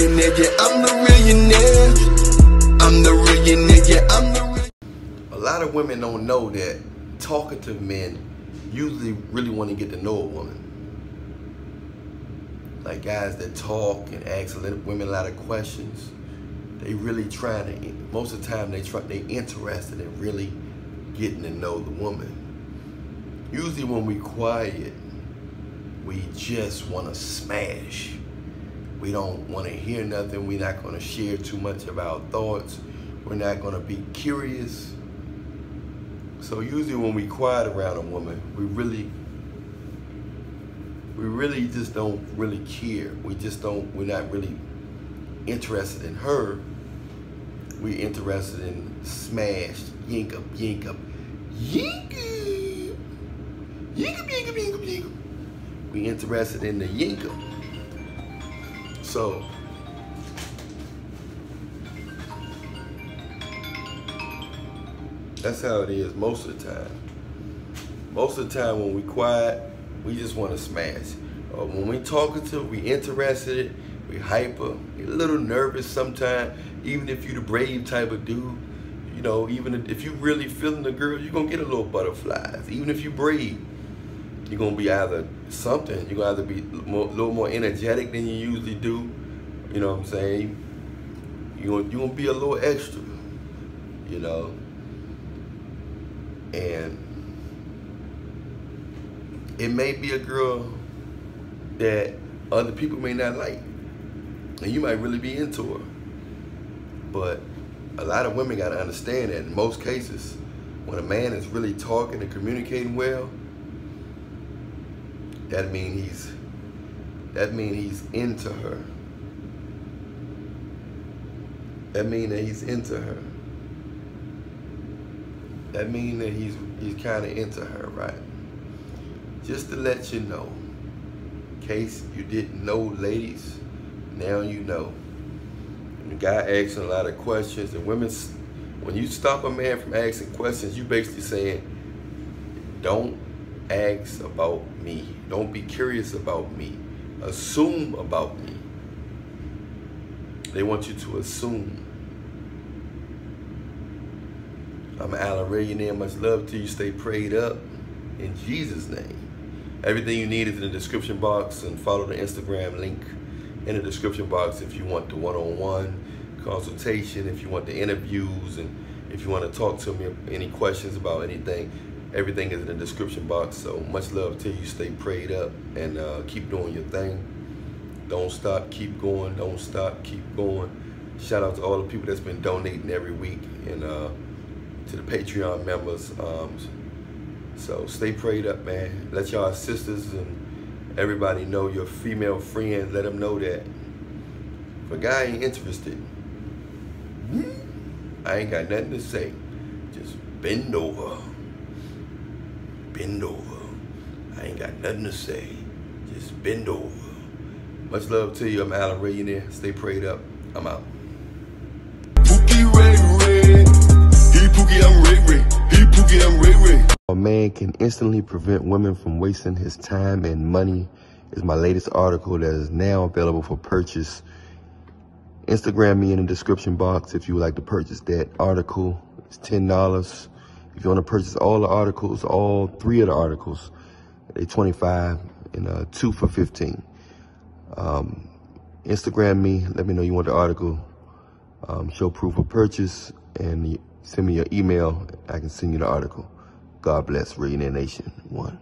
I'm the. I'm the I'm the. A lot of women don't know that talkative men usually really want to get to know a woman. Like guys that talk and ask women a lot of questions, they really trying to. Most of the time, they try. They interested in really getting to know the woman. Usually, when we quiet, we just want to smash. We don't want to hear nothing. We're not going to share too much of our thoughts. We're not going to be curious. So usually when we quiet around a woman, we really, we really just don't really care. We just don't, we're not really interested in her. We're interested in smash, yink up, yink up, yink up, yink up, up, up, yink up. We interested in the yink up. So, that's how it is most of the time. Most of the time when we quiet, we just want to smash. Or uh, when we talking to, we interested, we hyper, a little nervous sometimes. Even if you the brave type of dude, you know, even if you really feeling the girl, you're gonna get a little butterflies. Even if you brave, you're gonna be either something, you're gonna either be a little more energetic than you usually do. You know what I'm saying? You're gonna, you're gonna be a little extra, you know. And it may be a girl that other people may not like. And you might really be into her. But a lot of women gotta understand that in most cases, when a man is really talking and communicating well, that mean he's that mean he's into her. That mean that he's into her. That mean that he's he's kind of into her, right? Just to let you know, in case you didn't know, ladies, now you know. And the guy asking a lot of questions, and women, when you stop a man from asking questions, you basically saying, don't ask about me. Don't be curious about me. Assume about me. They want you to assume. I'm Allan Reallionaire. Much love to you. Stay prayed up in Jesus' name. Everything you need is in the description box and follow the Instagram link in the description box if you want the one-on-one -on -one consultation, if you want the interviews, and if you want to talk to me any questions about anything everything is in the description box. So much love to you. Stay prayed up and uh, keep doing your thing. Don't stop. Keep going. Don't stop. Keep going. Shout out to all the people that's been donating every week and uh, to the Patreon members. Um, so stay prayed up, man. Let y'all sisters and everybody know your female friends. Let them know that if a guy ain't interested, I ain't got nothing to say. Just bend over bend over. I ain't got nothing to say. Just bend over. Much love to you. I'm Allan Reallionaire. Stay prayed up. I'm out. Pookie Ray Ray. He Pookie, I'm Ray Ray. He Pookie, I'm Ray Ray. A man can instantly prevent women from wasting his time and money is my latest article that is now available for purchase. Instagram me in the description box if you would like to purchase that article. It's $10. If you want to purchase all the articles, all three of the articles, they 25 and uh, two for 15. Um, Instagram me, let me know you want the article. Um, show proof of purchase and send me your email. I can send you the article. God bless Reallionaire Nation. One.